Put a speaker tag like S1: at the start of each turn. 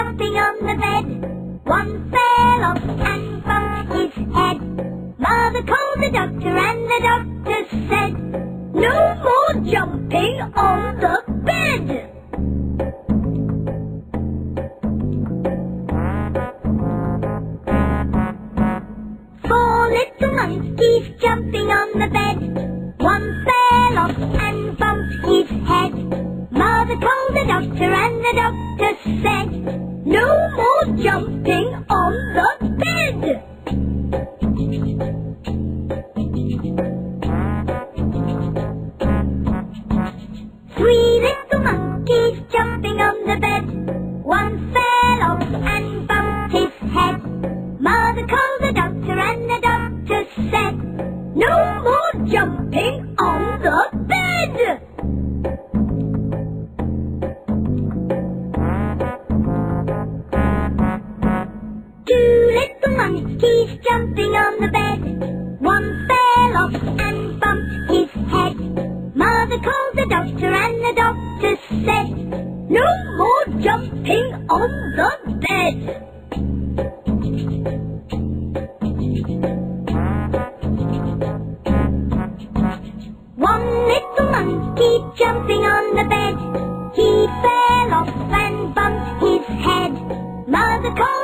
S1: jumping on the bed. One fell off and bumped his head. Mother called the doctor and the doctor said, No more jumping on the bed. Four little monkeys jumping on the bed. One fell off and bumped his head. Mother called the doctor the doctor said, No more jumping on the bed. Three little monkeys jumping on the bed. One fell off and bumped his head. Mother called the doctor and the doctor said, No more jumping on the bed. Monkeys jumping on the bed. One fell off and bumped his head. Mother called the doctor and the doctor said, No more jumping on the bed. One little monkey jumping on the bed. He fell off and bumped his head. Mother called